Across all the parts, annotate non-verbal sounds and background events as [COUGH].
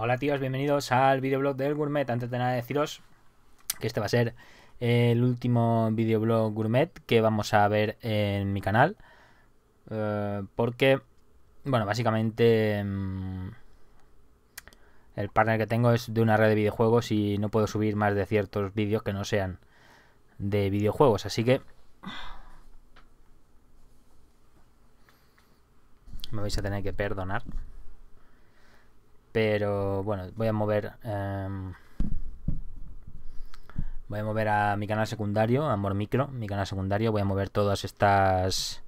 Hola tíos, bienvenidos al videoblog del Gourmet. Antes de nada deciros que este va a ser el último videoblog Gourmet que vamos a ver en mi canal. Eh, porque, bueno, básicamente mm, el partner que tengo es de una red de videojuegos y no puedo subir más de ciertos vídeos que no sean de videojuegos. Así que me vais a tener que perdonar. Pero bueno, voy a mover. Em, voy a mover a mi canal secundario, Amor Micro, mi canal secundario. Voy a mover todas estas.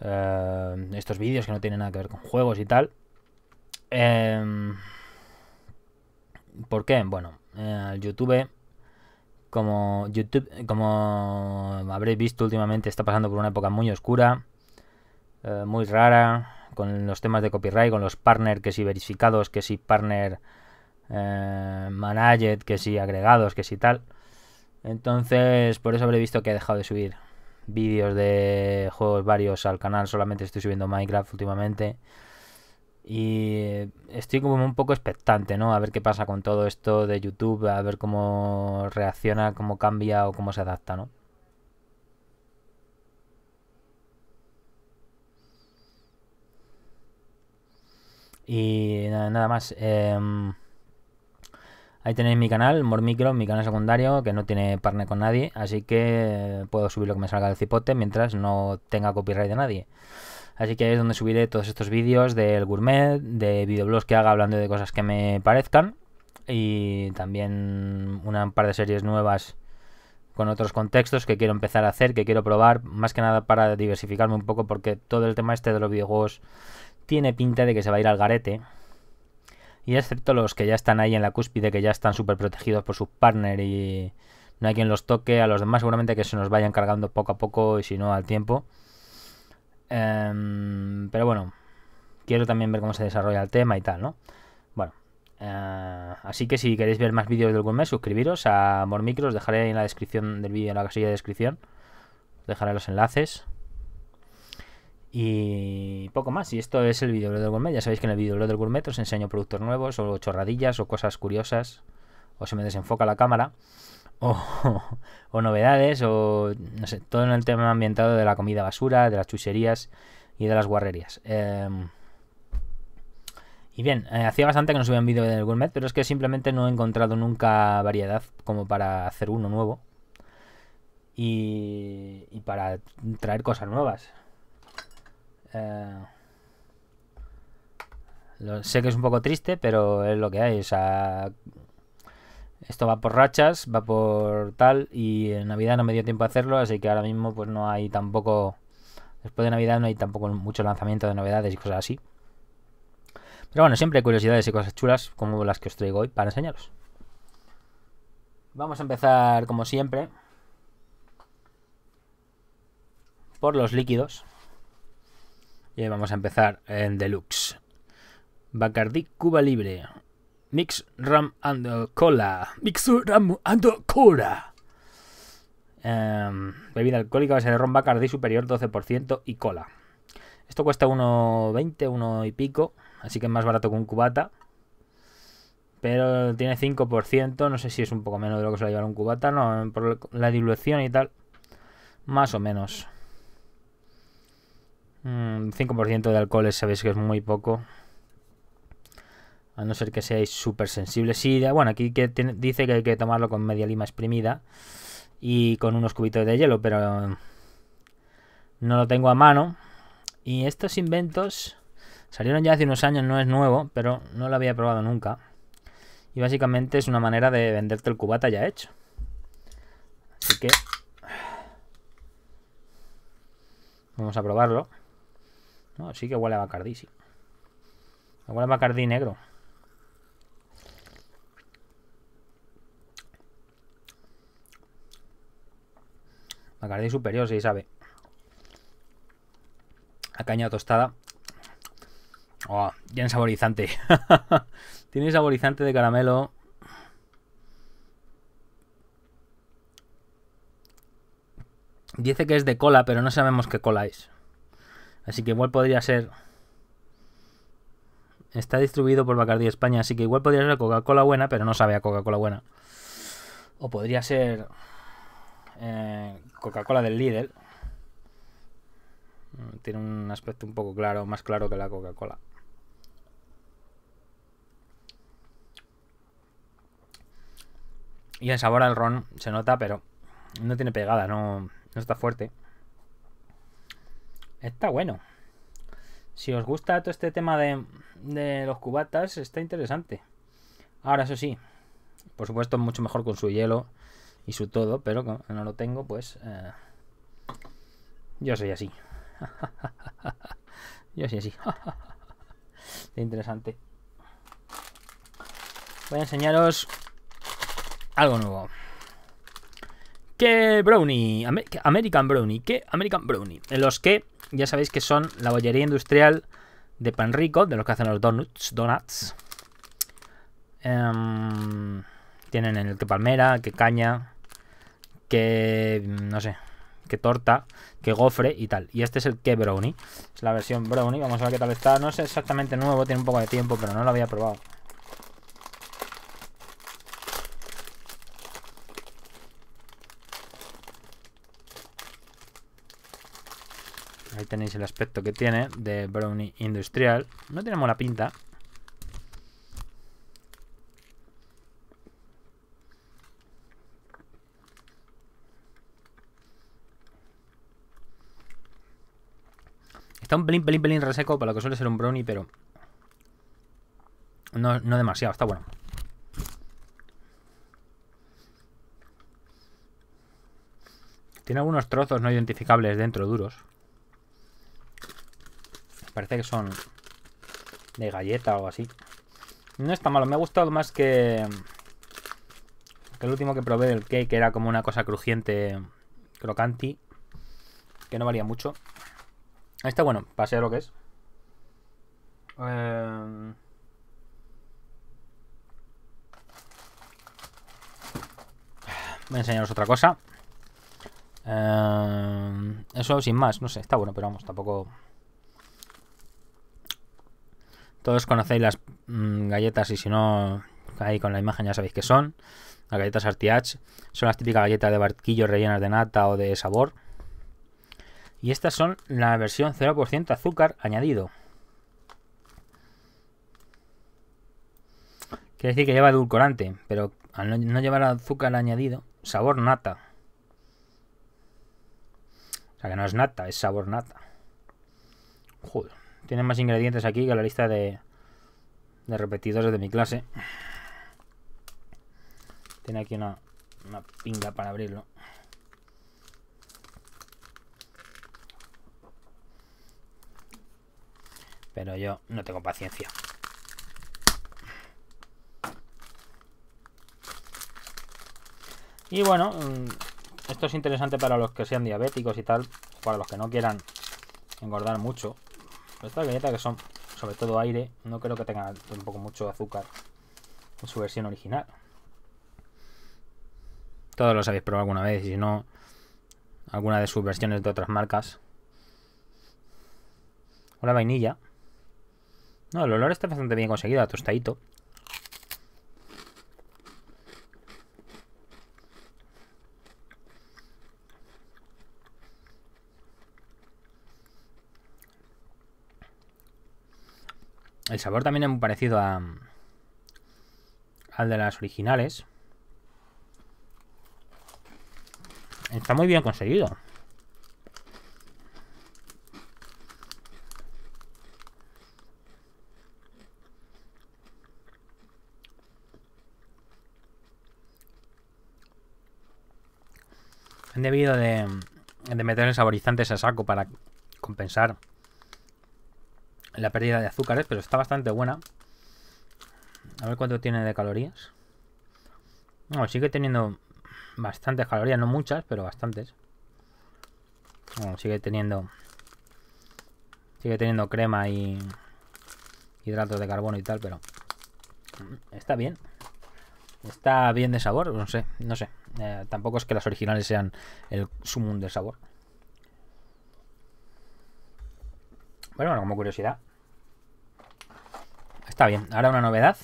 Em, estos vídeos que no tienen nada que ver con juegos y tal. Em, ¿Por qué? Bueno, eh, YouTube. Como YouTube, como habréis visto últimamente, está pasando por una época muy oscura, eh, muy rara con los temas de copyright, con los partners que si verificados, que si partner eh, managed, que si agregados, que si tal. Entonces, por eso habré visto que he dejado de subir vídeos de juegos varios al canal, solamente estoy subiendo Minecraft últimamente. Y estoy como un poco expectante, ¿no? A ver qué pasa con todo esto de YouTube, a ver cómo reacciona, cómo cambia o cómo se adapta, ¿no? Y nada, más. Em, ahí tenéis mi canal, Mormicro, mi canal secundario, que no tiene partner con nadie. Así que puedo subir lo que me salga del cipote mientras no tenga copyright de nadie. Así que ahí es donde subiré todos estos vídeos del gourmet, de videoblogs que haga hablando de cosas que me parezcan. Y también una par de series nuevas con otros contextos que quiero empezar a hacer, que quiero probar, más que nada para diversificarme un poco, porque todo el tema este de los videojuegos tiene pinta de que se va a ir al garete. Y excepto los que ya están ahí en la cúspide, que ya están súper protegidos por sus partners y no hay quien los toque, a los demás seguramente que se nos vayan cargando poco a poco y si no al tiempo. Em, pero bueno, quiero también ver cómo se desarrolla el tema y tal, ¿no? Bueno, eh, así que si queréis ver más vídeos del gourmet, suscribiros a Mormicro, os dejaré en la descripción del vídeo, en la casilla de descripción, os dejaré los enlaces. Y poco más. Y esto es el vídeo del gourmet. Ya sabéis que en el vídeo del gourmet os enseño productos nuevos o chorradillas o cosas curiosas. O se me desenfoca la cámara. [LAUGHS] O, novedades. O no sé. Todo en el tema ambientado de la comida basura, de las chucherías y de las guarrerías. Em, y bien, eh, hacía bastante que no subía un vídeo del gourmet. Pero es que simplemente no he encontrado nunca variedad como para hacer uno nuevo. Y, y para traer cosas nuevas. Eh, sé que es un poco triste, pero es lo que hay. O sea, esto va por rachas, va por tal, y en Navidad no me dio tiempo a hacerlo, así que ahora mismo pues no hay tampoco... Después de Navidad no hay tampoco mucho lanzamiento de novedades y cosas así. Pero bueno, siempre hay curiosidades y cosas chulas como las que os traigo hoy para enseñaros. Vamos a empezar como siempre por los líquidos. Y vamos a empezar en Deluxe. Bacardi Cuba Libre. Mix Ram and Cola. Mix Ram and Cola. Em, bebida alcohólica base de ron Bacardi superior 12% y cola. Esto cuesta 1,20, 1 y pico. Así que es más barato que un cubata. Pero tiene 5%. No sé si es un poco menos de lo que suele llevar un cubata. No, por la dilución y tal. Más o menos. 5% mm, de alcohol sabéis que es muy poco. A no ser que seáis súper sensibles. Sí, bueno, aquí dice que hay que tomarlo con media lima exprimida y con unos cubitos de hielo, pero no lo tengo a mano. Y estos inventos salieron ya hace unos años, no es nuevo, pero no lo había probado nunca. Y básicamente es una manera de venderte el cubata ya hecho. Así que vamos a probarlo. No, sí que huele a Bacardí, sí. Huele a Bacardí negro. Bacardí superior, sí, sabe. A caña tostada. Oh, tiene saborizante. [LAUGHS] tiene saborizante de caramelo. Dice que es de cola, pero no sabemos qué cola es. Así que igual podría ser Está distribuido por Bacardi España, así que igual podría ser Coca-Cola buena, pero no sabe a Coca-Cola buena. O podría ser eh, Coca-Cola del Lidl. Mm, tiene un aspecto un poco claro, más claro que la Coca-Cola. Y el sabor al ron se nota, pero no tiene pegada, no, no está fuerte. Está bueno. Si os gusta todo este tema de, de los cubatas, está interesante. Ahora, eso sí, por supuesto, mucho mejor con su hielo y su todo, pero como no lo tengo, pues eh, yo soy así. [LAUGHS] yo soy así. [LAUGHS] interesante. Voy a enseñaros algo nuevo. ¿Qué brownie? American brownie. ¿Qué American brownie? En los que ya sabéis que son la bollería industrial de pan rico, de los que hacen los donuts. donuts. Em, tienen el que palmera, que caña, que no sé, que torta, que gofre y tal. Y este es el que brownie. Es la versión brownie. Vamos a ver qué tal está. No es exactamente nuevo, tiene un poco de tiempo, pero no lo había probado. Ahí tenéis el aspecto que tiene de brownie industrial. No tiene mala pinta. Está un pelín, pelín, pelín reseco para lo que suele ser un brownie, pero... No, no demasiado, está bueno. Tiene algunos trozos no identificables dentro, duros. Parece que son de galleta o así. No está malo, me ha gustado más que, el último que probé del cake, que era como una cosa crujiente, crocanti, que no valía mucho. Está bueno, para ser lo que es. Eh, voy a enseñaros otra cosa. Eh, eso sin más, no sé, está bueno, pero vamos, tampoco... Todos conocéis las mm, galletas y si no, ahí con la imagen ya sabéis que son. Las galletas Artiach son las típicas galletas de barquillo rellenas de nata o de sabor. Y estas son la versión 0% azúcar añadido. Quiere decir que lleva edulcorante, pero al no, llevar azúcar añadido, sabor nata. O sea que no es nata, es sabor nata. Joder, tiene más ingredientes aquí que la lista de, de repetidores de mi clase. Tiene aquí una, una pinga para abrirlo. Pero yo no tengo paciencia. Y bueno, mm, esto es interesante para los que sean diabéticos y tal, para los que no quieran engordar mucho. Estas galletas que son sobre todo aire, no creo que tengan tampoco mucho azúcar en su versión original. Todos los habéis probado alguna vez y si no, alguna de sus versiones de otras marcas. Una vainilla. No, el olor está bastante bien conseguido, a tostadito. El sabor también es muy parecido a, al de las originales. Está muy bien conseguido. Han debido de, de meter saborizantes a saco para compensar la pérdida de azúcares, pero está bastante buena. A ver cuánto tiene de calorías. No, sigue teniendo bastantes calorías, no muchas, pero bastantes. sigue teniendo sigue teniendo crema y hidratos de carbono y tal, pero está bien. Está bien de sabor, no sé, no sé. Eh, tampoco es que las originales sean el sumum de sabor. Bueno, como curiosidad. Está bien. Ahora una novedad.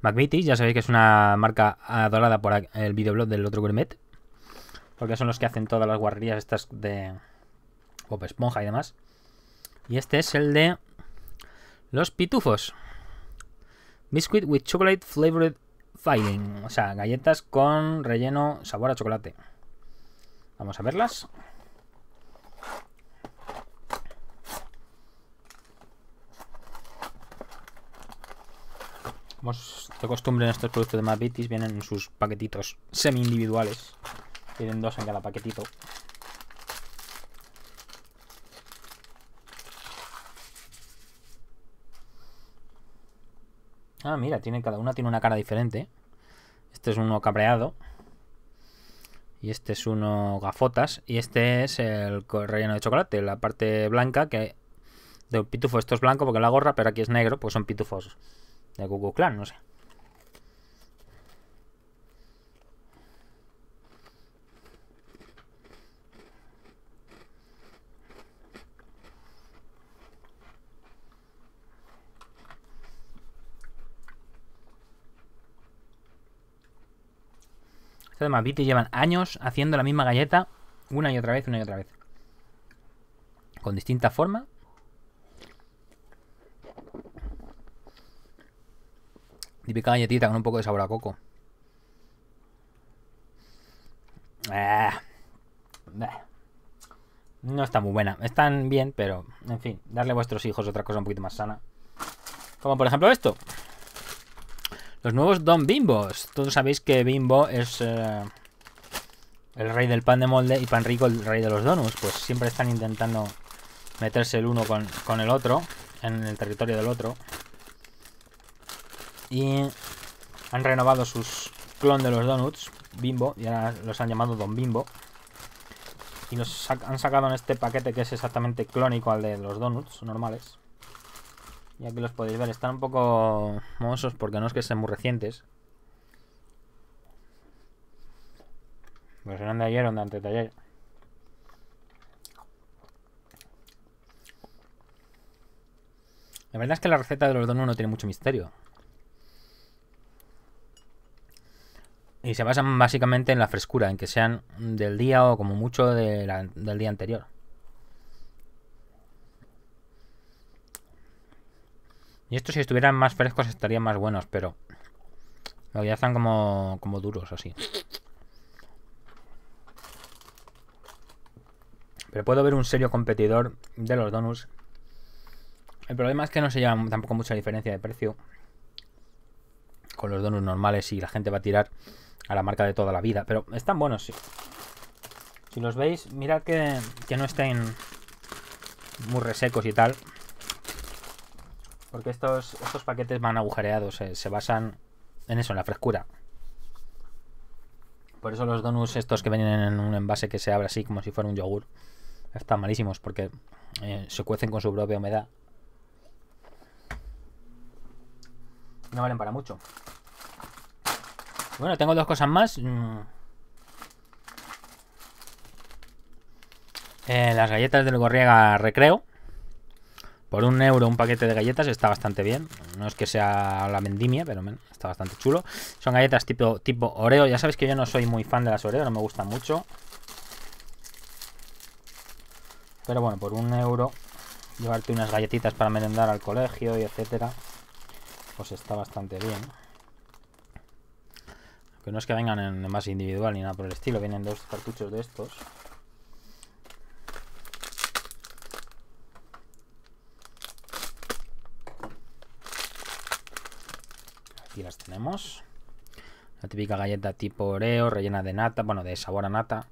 McVitie, ya sabéis que es una marca adorada por el videoblog del otro gourmet. Porque son los que hacen todas las guarrerías estas de Bob Esponja y demás. Y este es el de los pitufos. Biscuit with chocolate flavored filling. O sea, galletas con relleno sabor a chocolate. Vamos a verlas. Como de costumbre en estos productos de Mavitis, vienen en sus paquetitos semi-individuales. Tienen dos en cada paquetito. Ah, mira, tiene, cada una tiene una cara diferente. Este es uno cabreado. Y este es uno gafotas. Y este es el relleno de chocolate. La parte blanca que... De pitufo esto es blanco porque la gorra, pero aquí es negro, pues son pitufos de Google Clan, no sé. Estos de Mapiti llevan años haciendo la misma galleta una y otra vez, una y otra vez. Con distinta forma. Típica galletita con un poco de sabor a coco. Ah, no está muy buena. Están bien, pero en fin, darle a vuestros hijos otra cosa un poquito más sana. Como por ejemplo esto. Los nuevos Don Bimbos. Todos sabéis que Bimbo es eh, el rey del pan de molde y Pan Rico el rey de los donuts. Pues siempre están intentando meterse el uno con, con el otro en el territorio del otro. Y han renovado sus clon de los donuts, Bimbo, y ahora los han llamado Don Bimbo. Y los han sacado en este paquete que es exactamente clónico al de los donuts normales. Y aquí los podéis ver, están un poco mohosos porque no es que sean muy recientes. Pues eran de ayer o de antes de ayer. La verdad es que la receta de los donuts no tiene mucho misterio. Y se basan básicamente en la frescura, en que sean del día o como mucho del día anterior. Y estos si estuvieran más frescos estarían más buenos, pero... Ya están como, como duros así. Pero puedo ver un serio competidor de los donuts. El problema es que no se llevan tampoco mucha diferencia de precio con los donuts normales y la gente va a tirar a la marca de toda la vida. Pero están buenos, sí. Si los veis, mirad que, que no estén muy resecos y tal. Porque estos, estos paquetes van agujereados, se basan en eso, en la frescura. Por eso los donuts estos que vienen en un envase que se abre así como si fuera un yogur están malísimos porque eh, se cuecen con su propia humedad. No valen para mucho. Bueno, tengo dos cosas más. Mm. Eh, las galletas del Gorriega Recreo. Por un euro un paquete de galletas está bastante bien. No es que sea la vendimia, pero está bastante chulo. Son galletas tipo, tipo Oreo. Ya sabéis que yo no soy muy fan de las Oreo, no me gustan mucho. Pero bueno, por un euro llevarte unas galletitas para merendar al colegio y etcétera, pues está bastante bien. No es que vengan en más individual ni nada por el estilo, vienen dos cartuchos de estos. Aquí las tenemos. La típica galleta tipo Oreo, rellena de nata, bueno, de sabor a nata.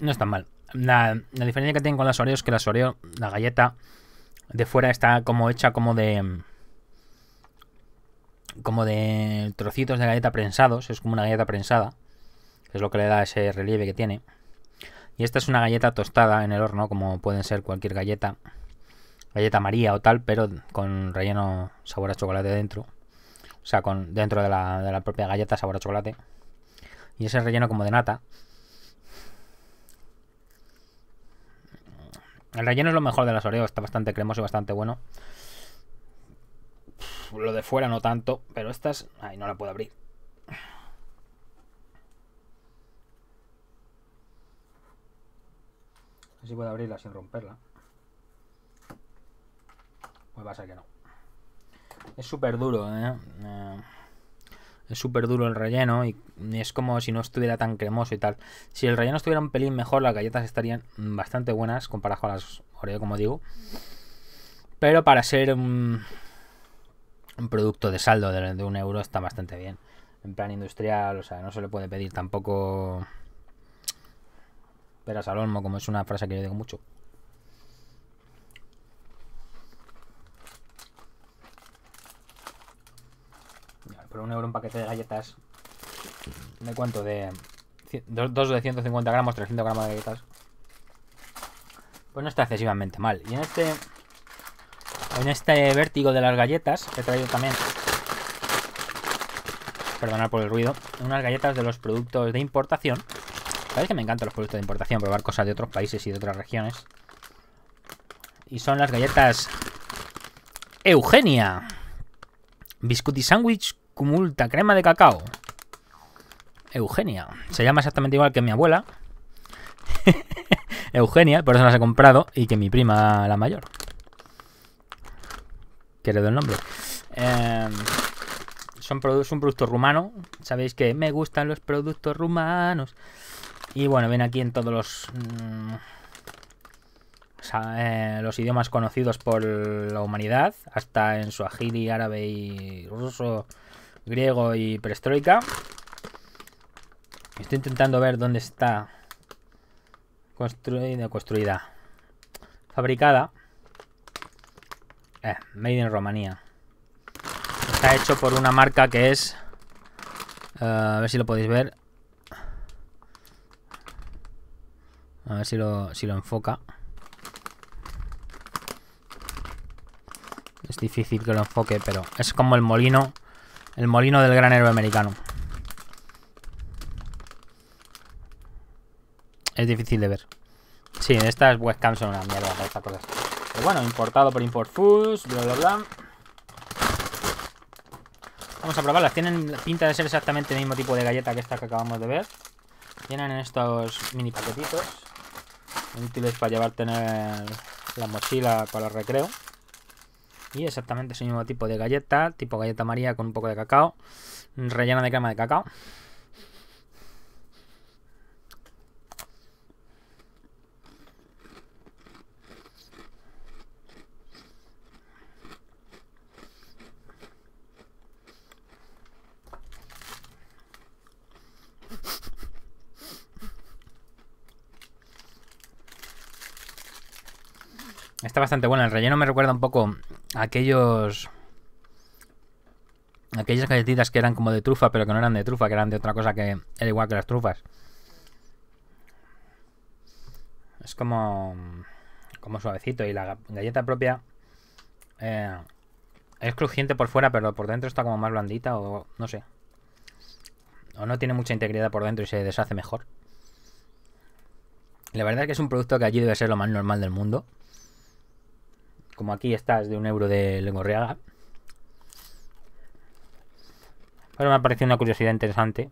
No está mal. La, diferencia que tienen con las Oreo es que las Oreo, la galleta de fuera está como hecha como de... Como de trocitos de galleta prensados. Es como una galleta prensada. Que es lo que le da ese relieve que tiene. Y esta es una galleta tostada en el horno, como pueden ser cualquier galleta. Galleta María o tal, pero con relleno sabor a chocolate dentro. O sea, con dentro de la, de la propia galleta sabor a chocolate. Y ese relleno como de nata. El relleno es lo mejor de las Oreo, está bastante cremoso y bastante bueno. Lo de fuera no tanto, pero estas... Ay, no la puedo abrir. Así puedo abrirla sin romperla. Pues va a ser que no. Es súper duro, ¿eh? ¿eh? Es súper duro el relleno y es como si no estuviera tan cremoso y tal. Si el relleno estuviera un pelín mejor, las galletas estarían bastante buenas comparadas con las Oreo, como digo. Pero para ser un, producto de saldo de, de, un euro está bastante bien. En plan industrial, o sea, no se le puede pedir tampoco peras al olmo, como es una frase que yo digo mucho. Por un paquete de galletas. ¿De cuánto? De. Dos de 150 gramos, 300 gramos de galletas. Pues no está excesivamente mal. Y en este. En este vértigo de las galletas he traído también. Perdonad por el ruido. Unas galletas de los productos de importación. Sabéis que me encantan los productos de importación, probar cosas de otros países y de otras regiones. Y son las galletas Eugenia. Biscuity Sandwich Cumulta crema de cacao. Eugenia. Se llama exactamente igual que mi abuela. [LAUGHS] Eugenia, por eso las he comprado. Y que mi prima, la mayor. Que le doy el nombre. Eh, son es un producto rumano. Sabéis que me gustan los productos rumanos. Y bueno, ven aquí en todos los... Sea, eh, los idiomas conocidos por la humanidad, hasta en suajili, árabe y ruso, griego y perestroika. Estoy intentando ver dónde está construida, construida, fabricada. Eh, made in Rumanía. Está hecho por una marca que es, uh, a ver si lo podéis ver. A ver si lo, si lo enfoca. Es difícil que lo enfoque, pero es como el molino. El molino del granero americano. Es difícil de ver. Sí, estas webcams son una mierda para estas cosas. Pero bueno, importado por Import Foods, bla bla bla. Vamos a probarlas. Tienen pinta de ser exactamente el mismo tipo de galleta que esta que acabamos de ver. Tienen estos mini paquetitos. Útiles para llevar tener la mochila para el recreo. Y exactamente ese mismo tipo de galleta, tipo galleta María con un poco de cacao, rellena de crema de cacao. Está bastante bueno. El relleno me recuerda un poco aquellos. Aquellas galletitas que eran como de trufa, pero que no eran de trufa, que eran de otra cosa que era igual que las trufas. Es como. Como suavecito. Y la galleta propia. Eh, es crujiente por fuera, pero por dentro está como más blandita, o no sé. O no tiene mucha integridad por dentro y se deshace mejor. La verdad es que es un producto que allí debe ser lo más normal del mundo como aquí estás de un euro de Lengorriaga. Pero me ha parecido una curiosidad interesante.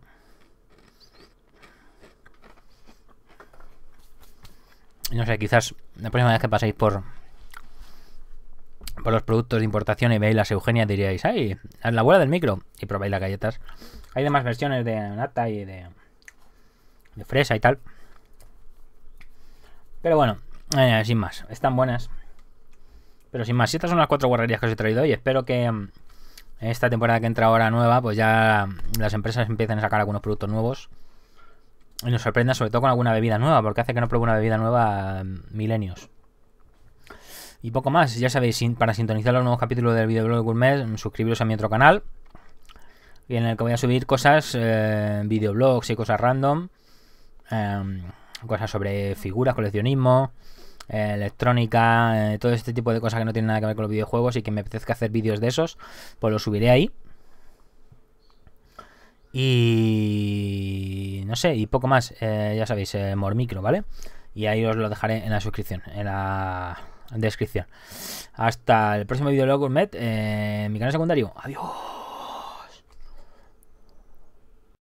No sé, quizás la próxima vez que paséis por por los productos de importación y veis las Eugenia diríais, ¡ay! La abuela del micro. Y probáis las galletas. Hay demás versiones de nata y de, de fresa y tal. Pero bueno, eh, sin más. Están buenas. Pero sin más, estas son las cuatro guarrerías que os he traído y espero que mm, esta temporada que entra ahora nueva, pues ya las empresas empiecen a sacar algunos productos nuevos. Y nos sorprenda sobre todo con alguna bebida nueva, porque hace que no pruebe una bebida nueva mm, milenios. Y poco más, ya sabéis, para sintonizar los nuevos capítulos del videoblog de Gourmet, mm, suscribiros a mi otro canal. Y en el que voy a subir cosas, eh, videoblogs y cosas random. Eh, cosas sobre figuras, coleccionismo, eh, electrónica, todo este tipo de cosas que no tienen nada que ver con los videojuegos y que me apetezca hacer vídeos de esos, pues los subiré ahí. Y no sé, y poco más, ya sabéis, Mormicro, ¿vale? Y ahí os lo dejaré en la suscripción, en la descripción. Hasta el próximo vídeo de Gourmet, mi canal secundario. Adiós.